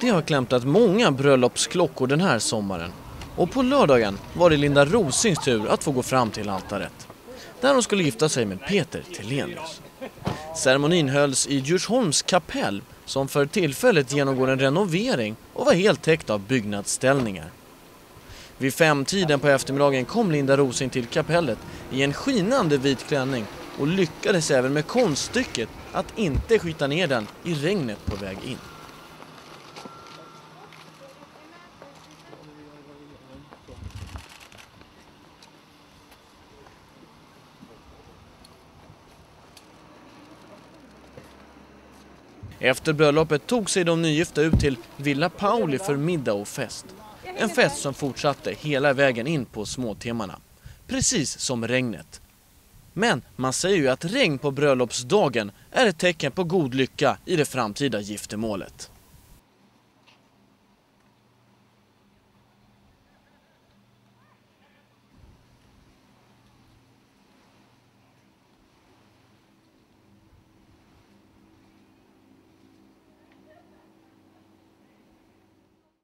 Det har klämtat många bröllopsklockor den här sommaren. Och på lördagen var det Linda Rosings tur att få gå fram till altaret. Där hon skulle gifta sig med Peter Telenius. Ceremonin hölls i Djursholms kapell som för tillfället genomgår en renovering och var helt täckt av byggnadsställningar. Vid femtiden på eftermiddagen kom Linda Rosing till kapellet i en skinande vit klänning och lyckades även med konststycket att inte skita ner den i regnet på väg in. Efter bröllopet tog sig de nygifta ut till Villa Pauli för middag och fest. En fest som fortsatte hela vägen in på småtimmarna. Precis som regnet. Men man säger ju att regn på bröllopsdagen är ett tecken på god lycka i det framtida giftermålet.